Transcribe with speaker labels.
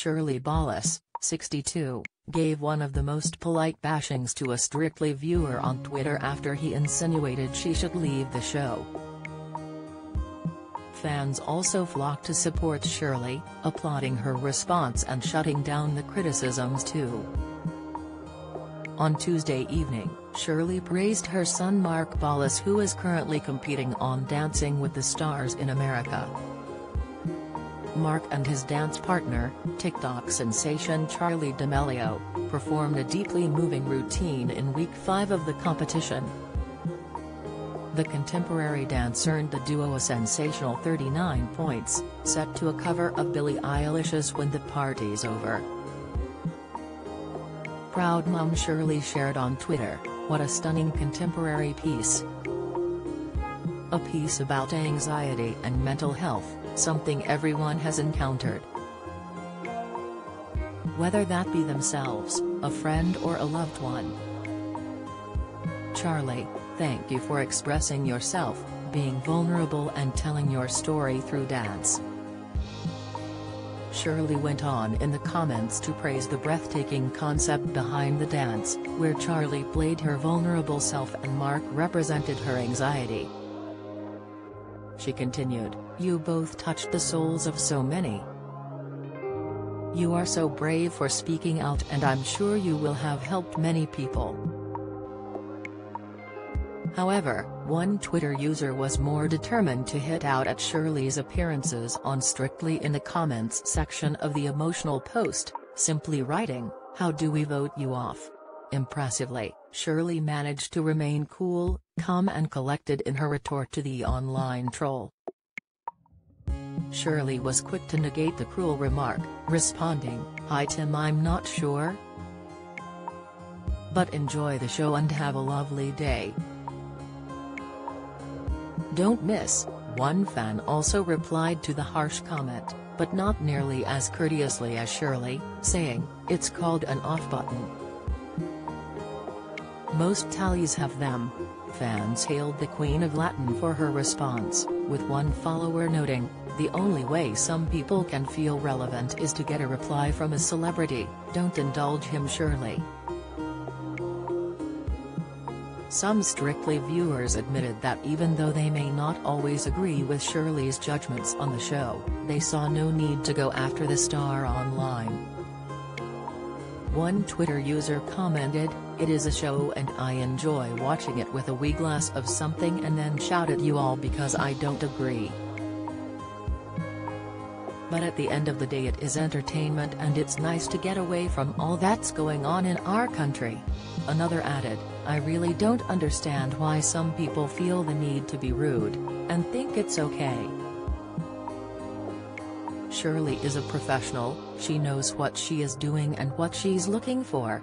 Speaker 1: Shirley Ballas, 62, gave one of the most polite bashings to a Strictly viewer on Twitter after he insinuated she should leave the show. Fans also flocked to support Shirley, applauding her response and shutting down the criticisms too. On Tuesday evening, Shirley praised her son Mark Ballas who is currently competing on Dancing with the Stars in America. Mark and his dance partner, TikTok sensation Charli D'Amelio, performed a deeply moving routine in week 5 of the competition. The contemporary dance earned the duo a sensational 39 points, set to a cover of Billie Eilish's When the Party's Over. Proud mom Shirley shared on Twitter, what a stunning contemporary piece. A piece about anxiety and mental health, something everyone has encountered. Whether that be themselves, a friend or a loved one. Charli, thank you for expressing yourself, being vulnerable and telling your story through dance. Shirley went on in the comments to praise the breathtaking concept behind the dance, where Charli played her vulnerable self and Mark represented her anxiety. She continued, You both touched the souls of so many. You are so brave for speaking out and I'm sure you will have helped many people. However, one Twitter user was more determined to hit out at Shirley's appearances on Strictly in the comments section of the emotional post, simply writing, How do we vote you off? Impressively, Shirley managed to remain cool, calm and collected in her retort to the online troll. Shirley was quick to negate the cruel remark, responding, Hi Tim I'm not sure. But enjoy the show and have a lovely day. Don't miss, one fan also replied to the harsh comment, but not nearly as courteously as Shirley, saying, it's called an off button. Most tallies have them. Fans hailed the Queen of Latin for her response, with one follower noting, the only way some people can feel relevant is to get a reply from a celebrity, don't indulge him Shirley. Some Strictly viewers admitted that even though they may not always agree with Shirley's judgments on the show, they saw no need to go after the star online. One Twitter user commented, It is a show and I enjoy watching it with a wee glass of something and then shout at you all because I don't agree. But at the end of the day it is entertainment and it's nice to get away from all that's going on in our country. Another added, I really don't understand why some people feel the need to be rude, and think it's okay. Shirley is a professional, she knows what she is doing and what she's looking for,